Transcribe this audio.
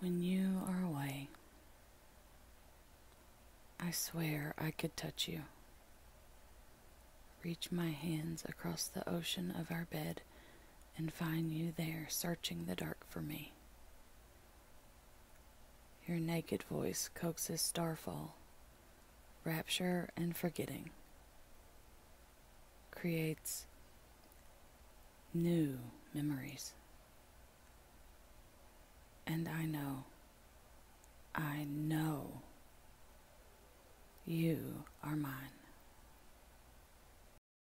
When you are away, I swear I could touch you. Reach my hands across the ocean of our bed and find you there searching the dark for me. Your naked voice coaxes starfall, rapture and forgetting, creates new memories know, I know you are mine.